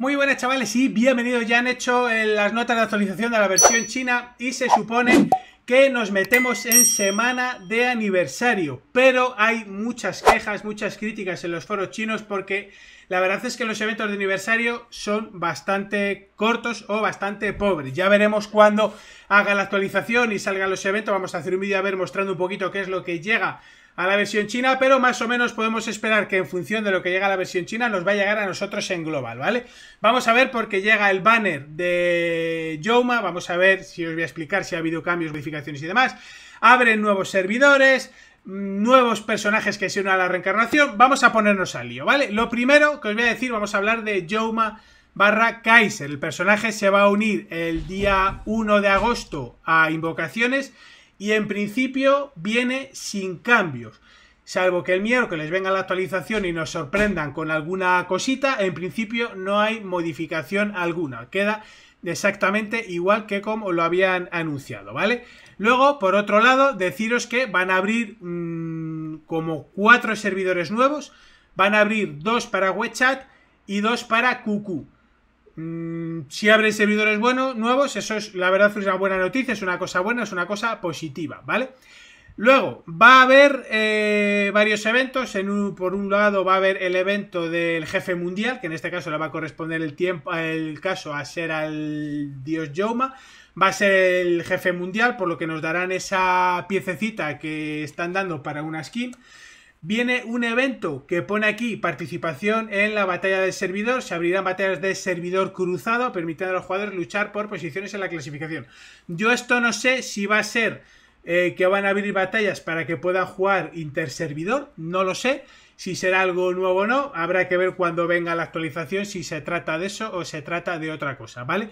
Muy buenas chavales y bienvenidos, ya han hecho eh, las notas de actualización de la versión china y se supone que nos metemos en semana de aniversario, pero hay muchas quejas, muchas críticas en los foros chinos porque la verdad es que los eventos de aniversario son bastante cortos o bastante pobres. Ya veremos cuando haga la actualización y salgan los eventos, vamos a hacer un vídeo a ver mostrando un poquito qué es lo que llega a la versión china, pero más o menos podemos esperar que en función de lo que llega a la versión china nos va a llegar a nosotros en global, ¿vale? Vamos a ver porque llega el banner de Yoma, vamos a ver si os voy a explicar si ha habido cambios, modificaciones y demás. Abren nuevos servidores, nuevos personajes que se unen a la reencarnación. Vamos a ponernos al lío, ¿vale? Lo primero que os voy a decir, vamos a hablar de Yoma barra Kaiser. El personaje se va a unir el día 1 de agosto a Invocaciones y en principio viene sin cambios. Salvo que el miércoles venga la actualización y nos sorprendan con alguna cosita, en principio no hay modificación alguna. Queda exactamente igual que como lo habían anunciado, ¿vale? Luego, por otro lado, deciros que van a abrir mmm, como cuatro servidores nuevos. Van a abrir dos para WeChat y dos para QQ. Mm, si abren servidores buenos, nuevos, eso es, la verdad, es una buena noticia, es una cosa buena, es una cosa positiva, ¿vale? Luego, va a haber eh, varios eventos. En por un lado, va a haber el evento del jefe mundial, que en este caso le va a corresponder el tiempo, el caso a ser al dios Yoma. Va a ser el jefe mundial, por lo que nos darán esa piececita que están dando para una skin. Viene un evento que pone aquí participación en la batalla del servidor. Se abrirán batallas de servidor cruzado, permitiendo a los jugadores luchar por posiciones en la clasificación. Yo esto no sé si va a ser eh, que van a abrir batallas para que puedan jugar interservidor. No lo sé. Si será algo nuevo o no, habrá que ver cuando venga la actualización si se trata de eso o se trata de otra cosa, ¿vale?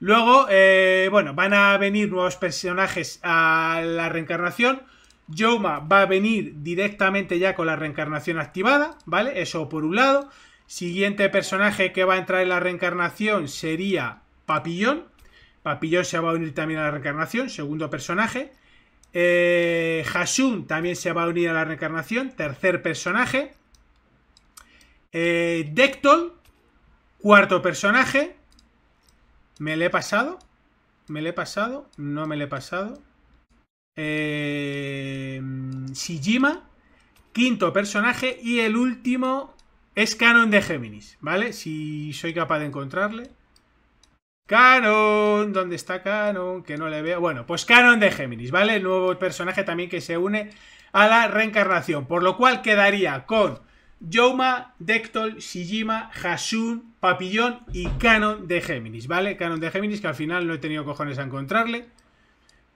Luego, eh, bueno, van a venir nuevos personajes a la reencarnación. Yoma va a venir directamente ya con la reencarnación activada, ¿vale? Eso por un lado. Siguiente personaje que va a entrar en la reencarnación sería Papillón. Papillón se va a unir también a la reencarnación, segundo personaje. Eh, Hashun también se va a unir a la reencarnación, tercer personaje. Eh, Dectol, cuarto personaje. ¿Me le he pasado? ¿Me le he pasado? No me le he pasado. Eh, Shijima, quinto personaje. Y el último es Canon de Géminis, ¿vale? Si soy capaz de encontrarle. Canon, ¿dónde está Canon? Que no le veo. Bueno, pues Canon de Géminis, ¿vale? El nuevo personaje también que se une a la reencarnación. Por lo cual quedaría con Yoma, Dectol, Shijima, Hasun, Papillón y Canon de Géminis, ¿vale? Canon de Géminis que al final no he tenido cojones a encontrarle.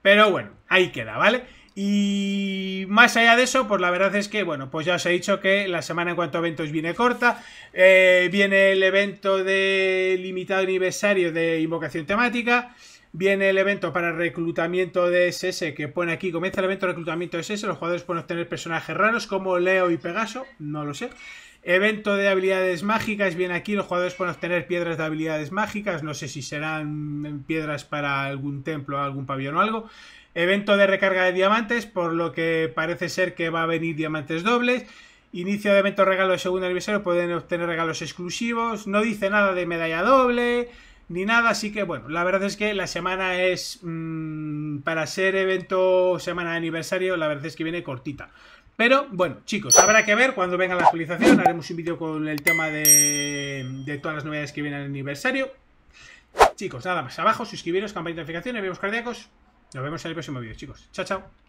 Pero bueno, ahí queda, ¿vale? Y más allá de eso, pues la verdad es que, bueno, pues ya os he dicho que la semana en cuanto a eventos viene corta. Eh, viene el evento de limitado aniversario de invocación temática. Viene el evento para reclutamiento de SS que pone aquí, comienza el evento de reclutamiento de SS, los jugadores pueden obtener personajes raros como Leo y Pegaso, no lo sé. Evento de habilidades mágicas, viene aquí, los jugadores pueden obtener piedras de habilidades mágicas, no sé si serán piedras para algún templo, algún pabellón o algo. Evento de recarga de diamantes, por lo que parece ser que va a venir diamantes dobles. Inicio de evento regalo de segundo aniversario, pueden obtener regalos exclusivos. No dice nada de medalla doble ni nada, así que bueno, la verdad es que la semana es mmm, para ser evento semana de aniversario, la verdad es que viene cortita. Pero bueno, chicos, habrá que ver cuando venga la actualización, haremos un vídeo con el tema de, de todas las novedades que vienen al aniversario. Chicos, nada más, abajo, suscribiros, campanita de notificaciones, vemos cardíacos. Nos vemos en el próximo vídeo, chicos. Chao, chao.